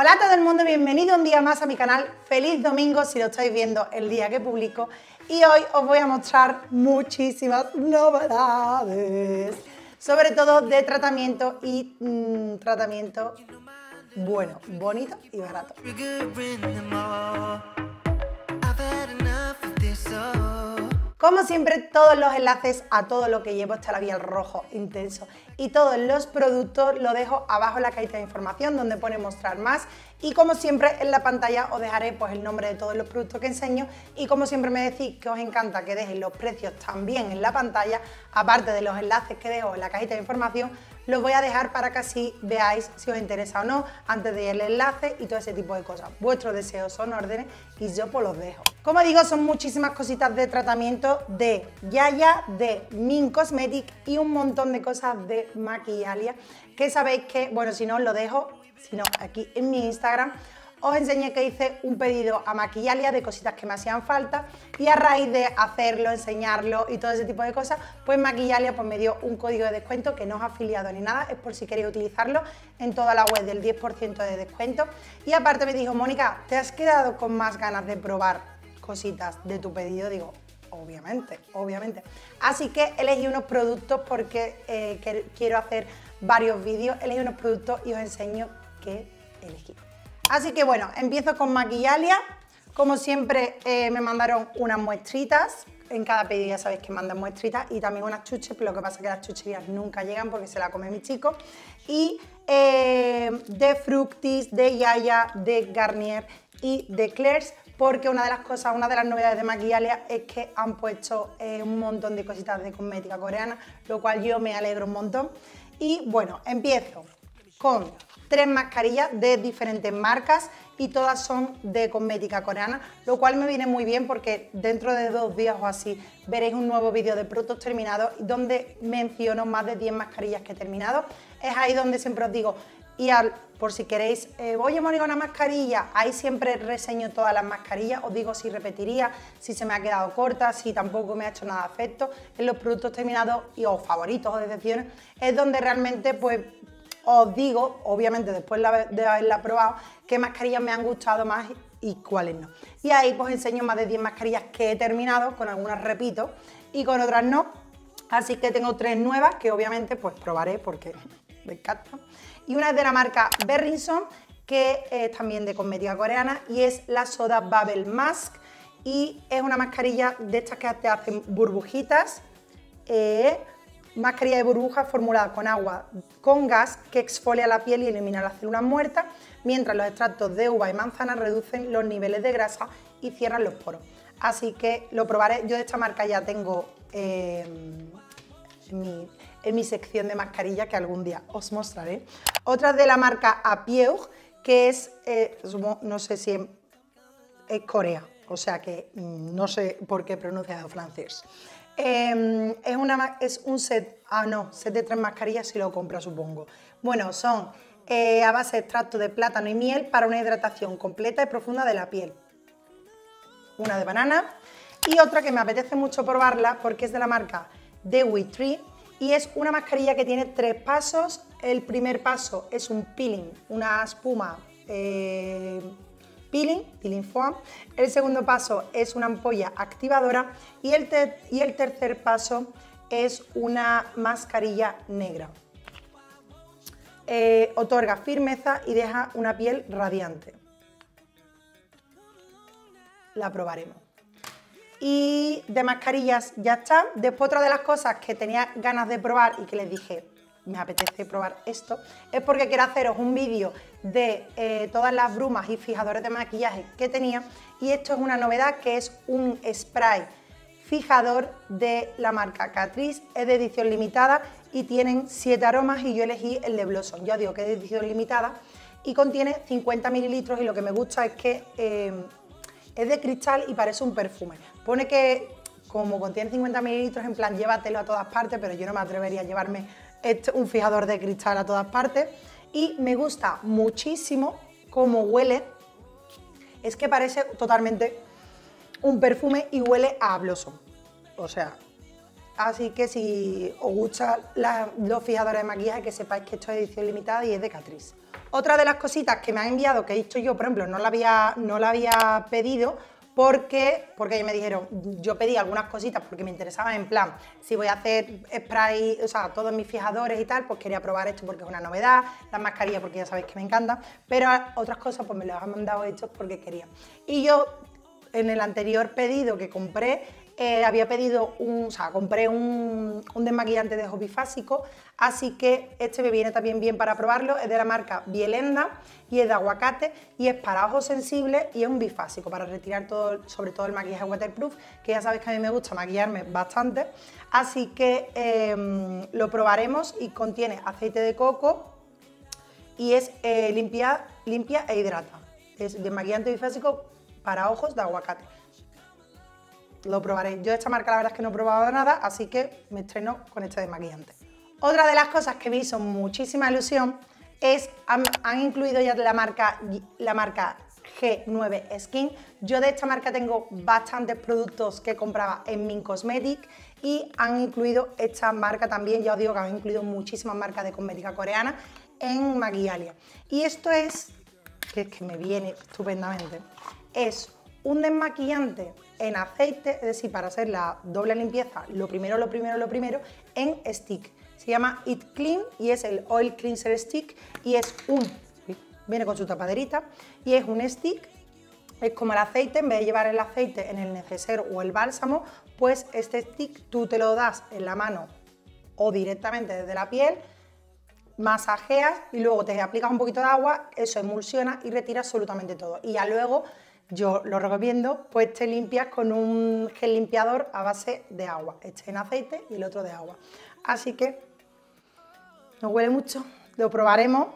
Hola a todo el mundo, bienvenido un día más a mi canal. Feliz domingo si lo estáis viendo el día que publico. Y hoy os voy a mostrar muchísimas novedades, sobre todo de tratamiento y mm, tratamiento bueno, bonito y barato. Como siempre, todos los enlaces a todo lo que llevo este labial rojo intenso y todos los productos lo dejo abajo en la cajita de información donde pone mostrar más. Y como siempre en la pantalla os dejaré pues el nombre de todos los productos que enseño. Y como siempre me decís que os encanta que dejen los precios también en la pantalla, aparte de los enlaces que dejo en la cajita de información, los voy a dejar para que así veáis si os interesa o no antes de el enlace y todo ese tipo de cosas. Vuestros deseos son órdenes y yo pues los dejo. Como digo, son muchísimas cositas de tratamiento de Yaya, de Min Cosmetic y un montón de cosas de Maquillalia que sabéis que, bueno, si no os lo dejo, si no, aquí en mi Instagram os enseñé que hice un pedido a Maquillalia de cositas que me hacían falta y a raíz de hacerlo, enseñarlo y todo ese tipo de cosas, pues Maquillalia pues me dio un código de descuento que no es afiliado ni nada, es por si queréis utilizarlo en toda la web del 10% de descuento. Y aparte me dijo, Mónica, ¿te has quedado con más ganas de probar cositas de tu pedido? Digo, obviamente, obviamente. Así que elegí unos productos porque eh, quiero hacer varios vídeos, elegí unos productos y os enseño qué elegí. Así que bueno, empiezo con Maquillalia. Como siempre eh, me mandaron unas muestritas. En cada pedido ya sabéis que mandan muestritas y también unas chuches, pero lo que pasa es que las chucherías nunca llegan porque se la come mi chico. Y eh, de Fructis, de Yaya, de Garnier y de Claire's porque una de las cosas, una de las novedades de Maquillalia es que han puesto eh, un montón de cositas de cosmética coreana, lo cual yo me alegro un montón. Y bueno, empiezo con tres mascarillas de diferentes marcas y todas son de cosmética coreana, lo cual me viene muy bien porque dentro de dos días o así veréis un nuevo vídeo de productos terminados donde menciono más de 10 mascarillas que he terminado. Es ahí donde siempre os digo, y al, por si queréis, eh, voy a poner una mascarilla, ahí siempre reseño todas las mascarillas, os digo si repetiría, si se me ha quedado corta, si tampoco me ha hecho nada de efecto. En los productos terminados y o favoritos o decepciones es donde realmente pues os digo, obviamente después de haberla probado, qué mascarillas me han gustado más y cuáles no. Y ahí pues enseño más de 10 mascarillas que he terminado, con algunas repito y con otras no. Así que tengo tres nuevas que obviamente pues probaré porque me encanta. Y una es de la marca Berrinson, que es también de cosmética coreana y es la Soda Bubble Mask. Y es una mascarilla de estas que te hacen burbujitas. Eh, mascarilla de burbujas formulada con agua con gas que exfolia la piel y elimina las células muertas, mientras los extractos de uva y manzana reducen los niveles de grasa y cierran los poros. Así que lo probaré. Yo de esta marca ya tengo eh, en, mi, sección de mascarilla que algún día os mostraré. Otra de la marca Apieux, que es, eh, no sé si es Corea, o sea que mm, no sé por qué he pronunciado francés. Em, es, una, es un set, ah no, set de tres mascarillas si lo compra supongo. Bueno, son eh, a base de extracto de plátano y miel para una hidratación completa y profunda de la piel. Una de banana y otra que me apetece mucho probarla porque es de la marca The Tree y es una mascarilla que tiene tres pasos. El primer paso es un peeling, una espuma eh, peeling, peeling foam. El segundo paso es una ampolla activadora y el, y el tercer paso es una mascarilla negra. Eh, otorga firmeza y deja una piel radiante. La probaremos. Y de mascarillas ya está. Después otra de las cosas que tenía ganas de probar y que les dije, me apetece probar esto, es porque quiero haceros un vídeo de eh, todas las brumas y fijadores de maquillaje que tenía y esto es una novedad que es un spray fijador de la marca Catrice, es de edición limitada y tienen 7 aromas y yo elegí el de Blossom, ya digo que es de edición limitada y contiene 50 mililitros y lo que me gusta es que eh, es de cristal y parece un perfume. Pone que como contiene 50 mililitros, en plan llévatelo a todas partes, pero yo no me atrevería a llevarme un fijador de cristal a todas partes y me gusta muchísimo cómo huele. Es que parece totalmente un perfume y huele a Blossom. O sea, así que si os gustan los fijadores de maquillaje, que sepáis que esto es edición limitada y es de Catrice. Otra de las cositas que me han enviado, que he dicho yo, por ejemplo, no la había, no la había pedido, porque, porque me dijeron, yo pedí algunas cositas porque me interesaba en plan, si voy a hacer spray, o sea, todos mis fijadores y tal, pues quería probar esto porque es una novedad, las mascarillas porque ya sabéis que me encantan, pero otras cosas pues me las han mandado hechos porque quería. Y yo en el anterior pedido que compré eh, había pedido un, o sea, compré un, un desmaquillante de ojos bifásico, así que este me viene también bien para probarlo, es de la marca Bielenda y es de aguacate y es para ojos sensibles y es un bifásico para retirar todo, sobre todo el maquillaje waterproof, que ya sabéis que a mí me gusta maquillarme bastante, así que em, lo probaremos y contiene aceite de coco y es eh, limpia, limpia e hidrata, es desmaquillante bifásico para ojos de aguacate lo probaré. Yo esta marca la verdad es que no he probado nada, así que me estreno con este desmaquillante. Otra de las cosas que me hizo muchísima ilusión es, han, incluido ya la marca, la marca G9 Skin. Yo de esta marca tengo bastantes productos que compraba en Min Cosmetic y han incluido esta marca también, ya os digo que han incluido muchísimas marcas de cosmética coreana en Maquillalia. Y esto es, que es que me viene estupendamente, es un desmaquillante en aceite, es decir, para hacer la doble limpieza, lo primero, lo primero, lo primero, en stick. Se llama It Clean y es el Oil Cleanser Stick y es un, viene con su tapaderita, y es un stick, es como el aceite, en vez de llevar el aceite en el neceser o el bálsamo, pues este stick tú te lo das en la mano o directamente desde la piel, masajeas y luego te aplicas un poquito de agua, eso emulsiona y retira absolutamente todo. Y ya luego yo lo recomiendo, pues te limpias con un gel limpiador a base de agua, este en aceite y el otro de agua. Así que nos huele mucho, lo probaremos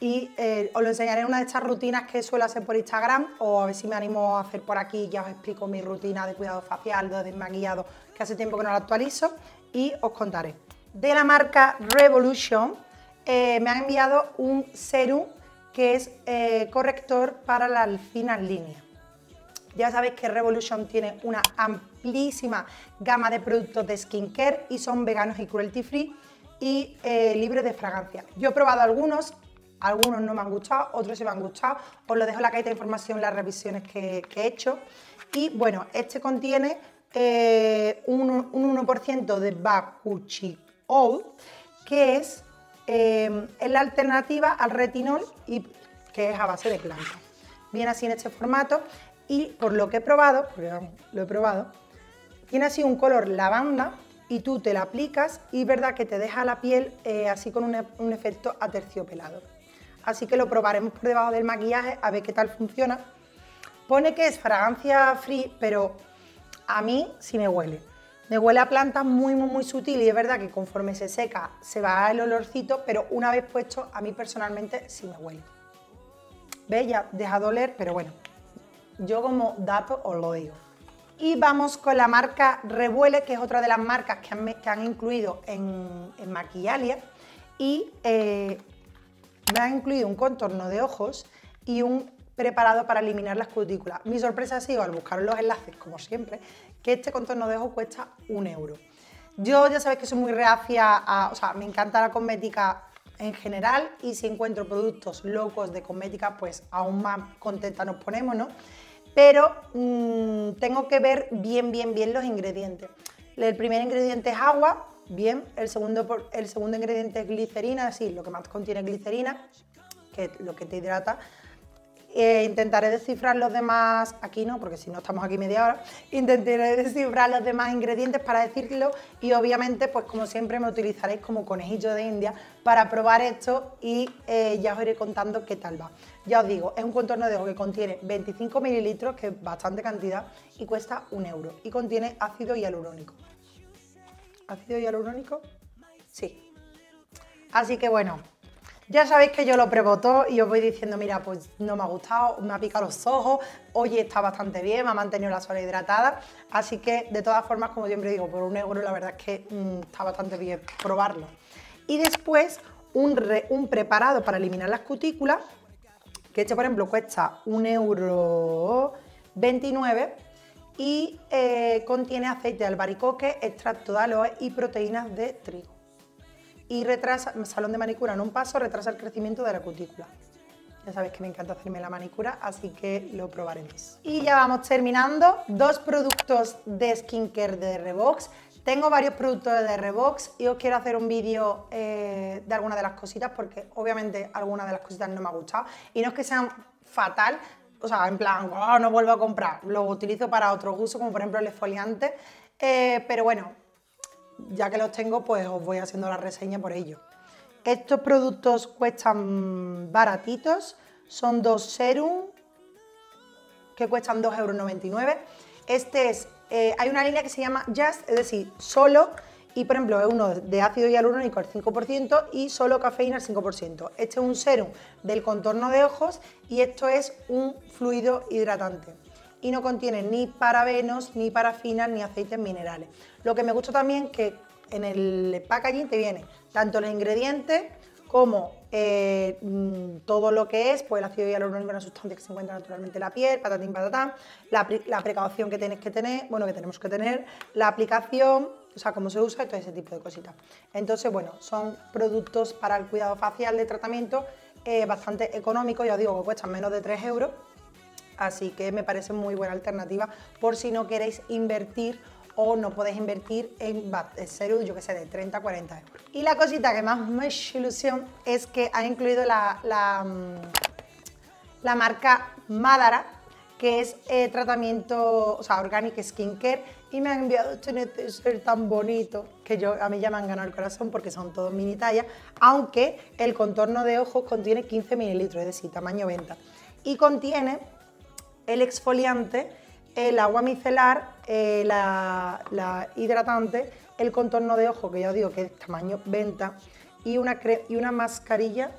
y eh, os lo enseñaré en una de estas rutinas que suelo hacer por Instagram o a ver si me animo a hacer por aquí, ya os explico mi rutina de cuidado facial, de desmaquillado, que hace tiempo que no la actualizo y os contaré. De la marca Revolution eh, me han enviado un serum que es eh, corrector para las finas líneas. Ya sabéis que Revolution tiene una amplísima gama de productos de skincare y son veganos y cruelty free y eh, libres de fragancia. Yo he probado algunos, algunos no me han gustado, otros sí me han gustado. Os lo dejo en la cajita de información las revisiones que, he hecho. Y bueno, este contiene eh, un, 1% de bakuchiol, que es, eh, es la alternativa al retinol y que es a base de planta. Viene así en este formato y por lo que he probado, porque lo he probado, tiene así un color lavanda y tú te la aplicas y es verdad que te deja la piel eh, así con un, un, efecto aterciopelado. Así que lo probaremos por debajo del maquillaje a ver qué tal funciona. Pone que es fragancia free, pero a mí sí me huele. Me huele a planta muy, muy, muy sutil y es verdad que conforme se seca se va el olorcito, pero una vez puesto a mí personalmente sí me huele. ¿Veis? Ya deja de oler, pero bueno, yo como dato os lo digo. Y vamos con la marca Revuele, que es otra de las marcas que han, incluido en, en Maquillalia. Y eh, me han incluido un contorno de ojos y un preparado para eliminar las cutículas. Mi sorpresa ha sido, al buscar los enlaces, como siempre, que este contorno de ojos cuesta un euro. Yo ya sabéis que soy muy reacia a... O sea, me encanta la cosmética en general y si encuentro productos locos de cosmética, pues aún más contenta nos ponemos, ¿no? Pero mm, tengo que ver bien, bien, bien los ingredientes. El primer ingrediente es agua, bien, el segundo, el segundo ingrediente es glicerina, sí, lo que más contiene glicerina, que es lo que te hidrata, eh, intentaré descifrar los demás, aquí no, porque si no estamos aquí media hora, intentaré descifrar los demás ingredientes para decirlo y obviamente, pues como siempre me utilizaréis como conejillo de India para probar esto y eh, ya os iré contando qué tal va. Ya os digo, es un contorno de ojo que contiene 25 mililitros, que es bastante cantidad, y cuesta un euro. Y contiene ácido hialurónico. ¿Ácido hialurónico? Sí. Así que bueno, ya sabéis que yo lo preboto y os voy diciendo, mira, pues no me ha gustado, me ha picado los ojos, oye, está bastante bien, me ha mantenido la sola hidratada, así que de todas formas, como siempre digo, por un euro la verdad es que mm, está bastante bien probarlo. Y después un, un preparado para eliminar las cutículas, que este por ejemplo cuesta un euro 29 y eh, contiene aceite de albaricoque, extracto de aloe y proteínas de trigo y retrasa, salón de manicura en un paso, retrasa el crecimiento de la cutícula. Ya sabéis que me encanta hacerme la manicura, así que lo probaremos. Y ya vamos terminando. Dos productos de skincare de Revox. Tengo varios productos de Revox y os quiero hacer un vídeo eh, de algunas de las cositas porque obviamente algunas de las cositas no me ha gustado. Y no es que sean fatal, o sea, en plan, no vuelvo a comprar. Lo utilizo para otros usos, como por ejemplo el exfoliante. Eh, pero bueno, ya que los tengo, pues os voy haciendo la reseña por ello. Estos productos cuestan baratitos, son dos serum que cuestan 2,99 euros. Este es, eh, hay una línea que se llama Just, es decir, solo, y por ejemplo es uno de ácido hialurónico al 5% y solo cafeína al 5%. Este es un serum del contorno de ojos y esto es un fluido hidratante y no contiene ni parabenos, ni parafinas, ni aceites minerales. Lo que me gusta también que en el packaging te viene tanto los ingredientes como eh, mm, todo lo que es, pues el ácido hialurónico una sustancia que se encuentra naturalmente en la piel, patatín patatán, la, la precaución que tienes que tener, bueno, que tenemos que tener, la aplicación, o sea, cómo se usa y todo ese tipo de cositas. Entonces, bueno, son productos para el cuidado facial de tratamiento eh, bastante económicos, ya os digo que cuestan menos de 3 euros, así que me parece muy buena alternativa por si no queréis invertir o no podéis invertir en serum, yo que sé, de 30 a 40 euros. Y la cosita que más me ilusión es que ha incluido la, mm, la marca Madara, que es eh, tratamiento, o sea, Organic Skincare, y me han enviado este neceser tan bonito, que a mí ya me han ganado el corazón porque son todos mini talla, aunque el contorno de ojos contiene 15 mililitros, es decir, tamaño venta, y contiene el exfoliante el agua micelar, eh, la, hidratante, el contorno de ojo, que ya os digo que es tamaño venta, y una, y una mascarilla.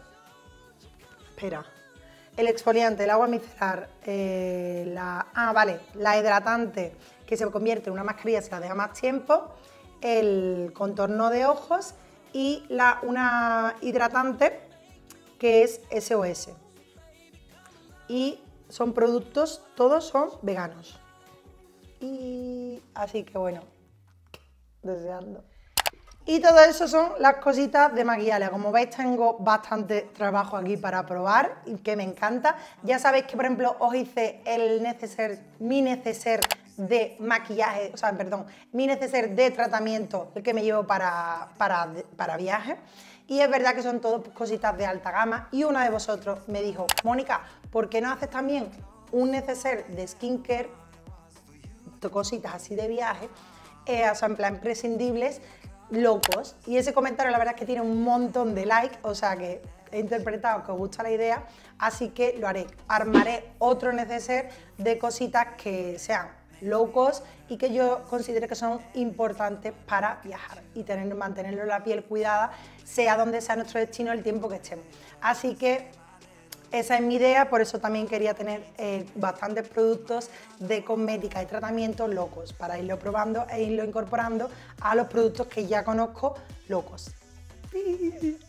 Espera. El exfoliante, el agua micelar, eh, la, ah, vale, la hidratante que se convierte en una mascarilla, se la deja más tiempo, el contorno de ojos y la, una hidratante que es SOS. Y son productos, todos son veganos. Y así que bueno, deseando. Y todo eso son las cositas de maquillaje. Como veis tengo bastante trabajo aquí para probar y que me encanta. Ya sabéis que por ejemplo os hice el neceser, mi neceser de maquillaje, o sea, perdón, mi neceser de tratamiento, el que me llevo para, para, para viaje. Y es verdad que son todas cositas de alta gama. Y una de vosotros me dijo, Mónica, ¿por qué no haces también un neceser de skincare cositas así de viaje, eh, o sea, en plan imprescindibles, locos. Y ese comentario la verdad es que tiene un montón de likes, o sea que he interpretado que os gusta la idea, así que lo haré. Armaré otro neceser de cositas que sean low cost y que yo considere que son importantes para viajar y tener, mantenerlo la piel cuidada, sea donde sea nuestro destino el tiempo que estemos. Así que esa es mi idea, por eso también quería tener eh, bastantes productos de cosmética y tratamientos locos para irlo probando e irlo incorporando a los productos que ya conozco locos.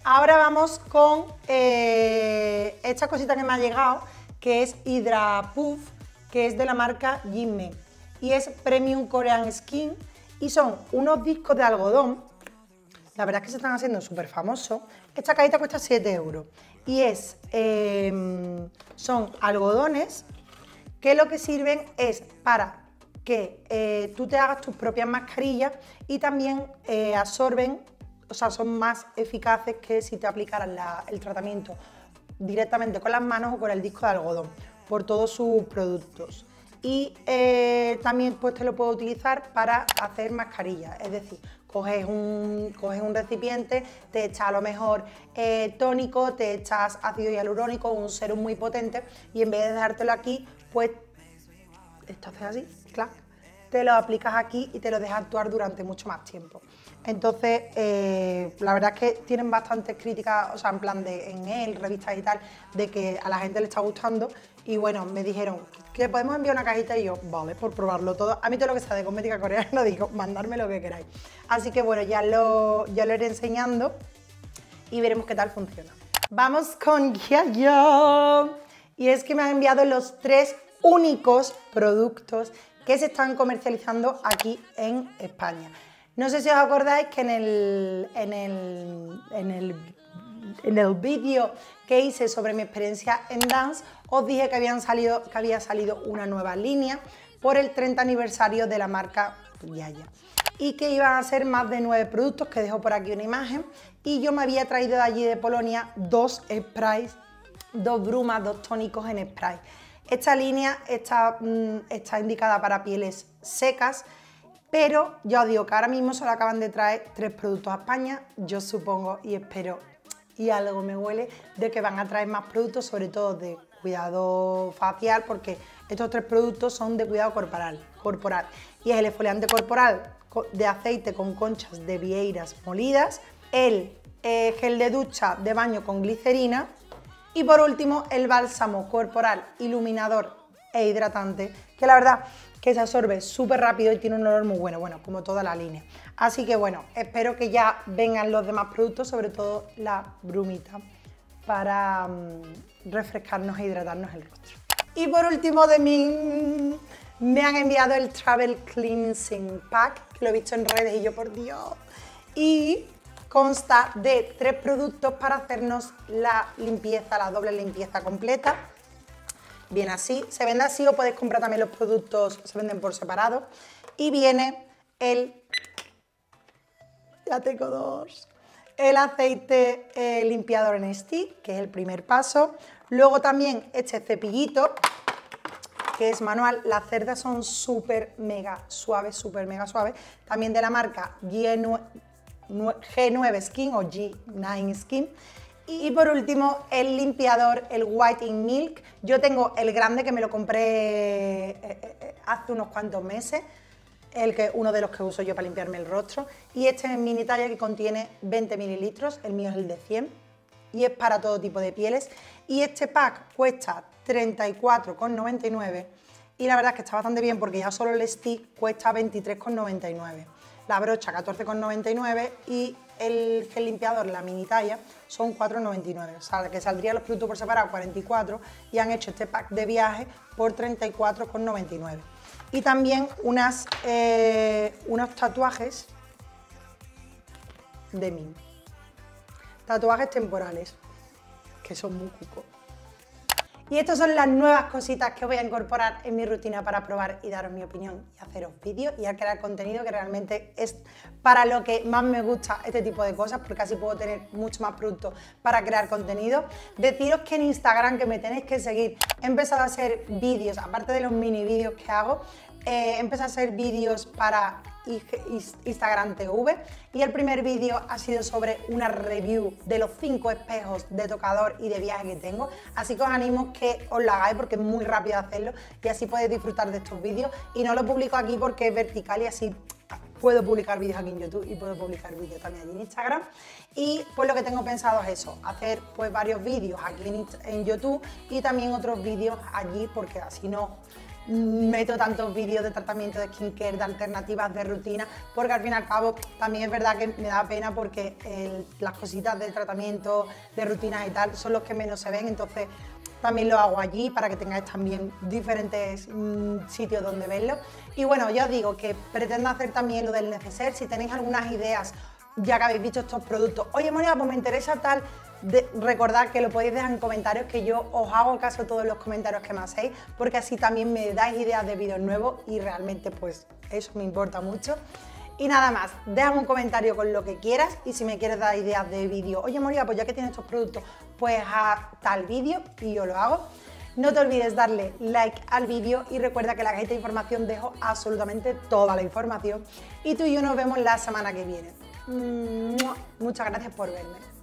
Ahora vamos con eh, esta cosita que me ha llegado, que es Hydra Puff, que es de la marca Jimme y es Premium Korean Skin y son unos discos de algodón. La verdad es que se están haciendo súper famosos. Esta cajita cuesta 7 euros y es, em, son algodones que lo que sirven es para que eh, tú te hagas tus propias mascarillas y también eh, absorben, o sea, son más eficaces que si te aplicaran el tratamiento directamente con las manos o con el disco de algodón, por todos sus productos. Y eh, también pues te lo puedo utilizar para hacer mascarillas, es decir, coges un, coges un recipiente, te echas a lo mejor eh, tónico, te echas ácido hialurónico, un serum muy potente y en vez de dejártelo aquí, pues esto haces así, clac, te lo aplicas aquí y te lo dejas actuar durante mucho más tiempo. Entonces, eh, la verdad es que tienen bastantes críticas, o sea, en plan de en él, revistas y tal, de que a la gente le está gustando. Y bueno, me dijeron que podemos enviar una cajita y yo, vale, por probarlo todo. A mí todo lo que sea de cosmética coreana, digo, mandadme lo que queráis. Así que bueno, ya lo, ya lo iré enseñando y veremos qué tal funciona. Vamos con Yayo. Y es que me han enviado los tres únicos productos que se están comercializando aquí en España. No sé si os acordáis que en el, en el, en el en el vídeo que hice sobre mi experiencia en Dance, os dije que, habían salido, que había salido una nueva línea por el 30 aniversario de la marca Yaya y que iban a ser más de nueve productos, que dejo por aquí una imagen, y yo me había traído de allí de Polonia dos sprays, dos brumas, dos tónicos en spray. Esta línea está, mm, está indicada para pieles secas, pero ya os digo que ahora mismo solo acaban de traer tres productos a España, yo supongo y espero, y algo me huele, de que van a traer más productos, sobre todo de cuidado facial, porque estos tres productos son de cuidado corporal, corporal. Y es el exfoliante corporal de aceite con conchas de vieiras molidas, el eh, gel de ducha de baño con glicerina y por último el bálsamo corporal iluminador e hidratante, que la verdad que se absorbe súper rápido y tiene un olor muy bueno, bueno, como toda la línea. Así que bueno, espero que ya vengan los demás productos, sobre todo la brumita, para mm, refrescarnos e hidratarnos el rostro. Y por último de mi me han enviado el Travel Cleansing Pack, que lo he visto en redes y yo por Dios. Y consta de tres productos para hacernos la limpieza, la doble limpieza completa. Viene así, se vende así o podéis comprar también los productos, se venden por separado. Y viene el, ya tengo dos, el aceite eh, limpiador en stick, que es el primer paso. Luego también este cepillito, que es manual. Las cerdas son súper mega suaves, súper mega suaves. También de la marca G9, Skin o G9 Skin. Y por último, el limpiador, el White in Milk. Yo tengo el grande que me lo compré eh, eh, hace unos cuantos meses, el que, uno de los que uso yo para limpiarme el rostro. Y este es mini talla que contiene 20 mililitros, el mío es el de 100 y es para todo tipo de pieles. Y este pack cuesta 34,99 y la verdad es que está bastante bien porque ya solo el stick cuesta 23,99. La brocha 14,99 y el limpiador, la mini talla, son 4,99. O sea, que saldría los productos por separado 44 y han hecho este pack de viaje por 34,99. Y también unas, eh, unos tatuajes de mí. Tatuajes temporales, que son muy cucos. Y estas son las nuevas cositas que voy a incorporar en mi rutina para probar y daros mi opinión y haceros vídeos y a crear contenido que realmente es para lo que más me gusta este tipo de cosas porque así puedo tener mucho más producto para crear contenido. Deciros que en Instagram que me tenéis que seguir he empezado a hacer vídeos, aparte de los mini vídeos que hago, eh, empecé a hacer vídeos para Instagram TV y el primer vídeo ha sido sobre una review de los cinco espejos de tocador y de viaje que tengo, así que os animo que os lo hagáis porque es muy rápido hacerlo y así podéis disfrutar de estos vídeos. Y no lo publico aquí porque es vertical y así puedo publicar vídeos aquí en YouTube y puedo publicar vídeos también allí en Instagram. Y pues lo que tengo pensado es eso, hacer pues varios vídeos aquí en, en YouTube y también otros vídeos allí porque así no meto tantos vídeos de tratamiento de skincare, de alternativas de rutina, porque al fin y al cabo también es verdad que me da pena porque las cositas de tratamiento, de rutinas y tal son los que menos se ven, entonces también lo hago allí para que tengáis también diferentes mm, sitios donde verlo. Y bueno, ya os digo que pretendo hacer también lo del neceser, si tenéis algunas ideas ya que habéis visto estos productos, oye Mónica, pues me interesa tal, recordad que lo podéis dejar en comentarios, que yo os hago caso a todos los comentarios que me hacéis, porque así también me dais ideas de vídeos nuevos y realmente pues eso me importa mucho. Y nada más, déjame un comentario con lo que quieras y si me quieres dar ideas de vídeo, oye Moria, pues ya que tienes estos productos, pues a tal vídeo y yo lo hago. No te olvides darle like al vídeo y recuerda que en la cajita de información dejo absolutamente toda la información y tú y yo nos vemos la semana que viene. Muchas gracias por verme.